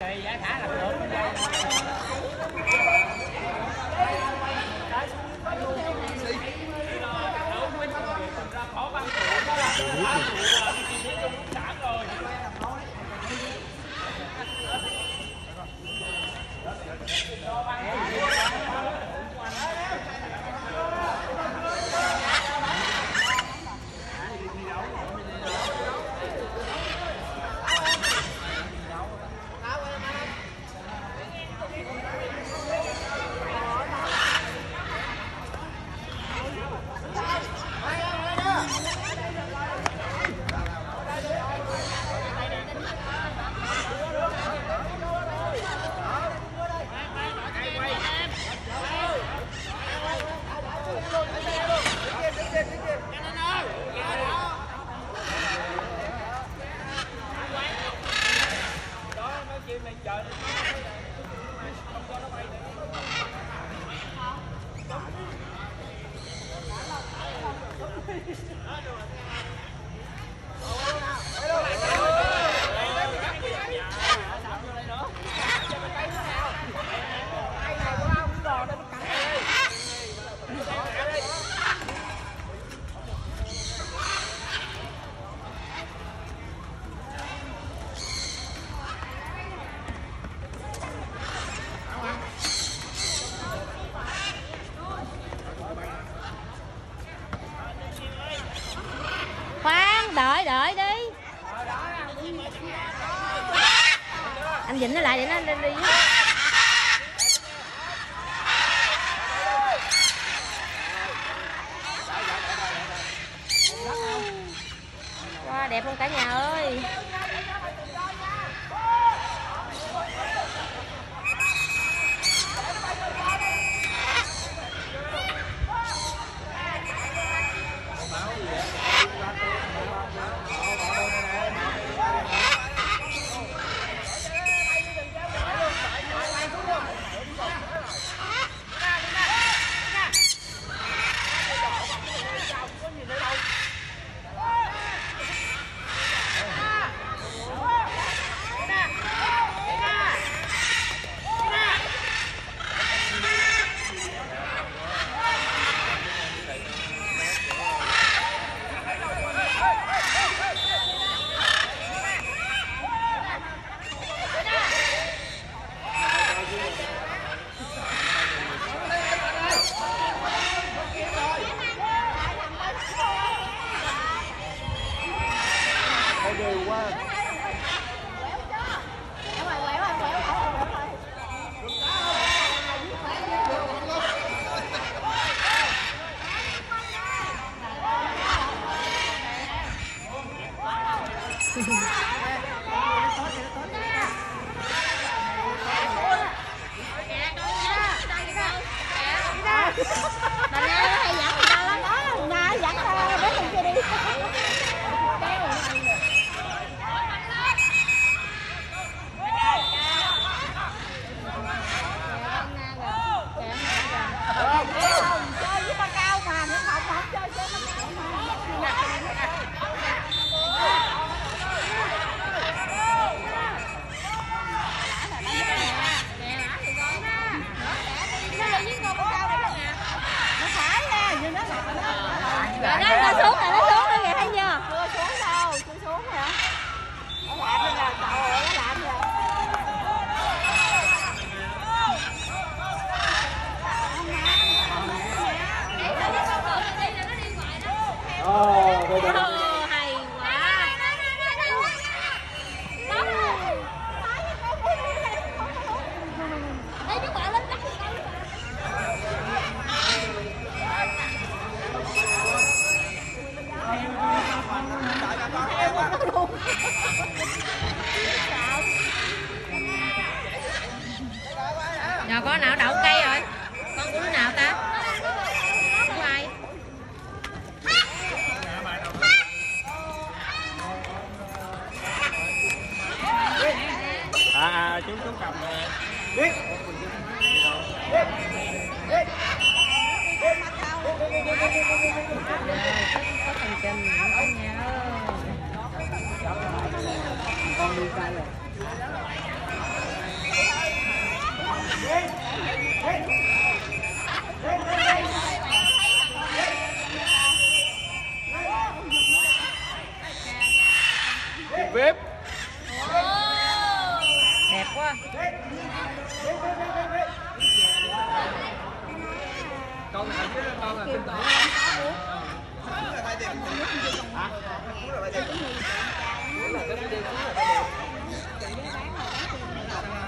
Kỳ giá thả là được. Hãy khoan đợi đợi đi. Anh dịnh nó lại để nó lên đi. Wow, đẹp không cả nhà ơi. Ha ha ha! Giờ có nào đậu cây rồi? Con của đứa nào ta? Của ai? À, à chú chú cầm rồi có Con đi cây rồi vip đẹp quá con nào chứ con là tin tưởng hả? Đúng là cái video xuống là cái điều.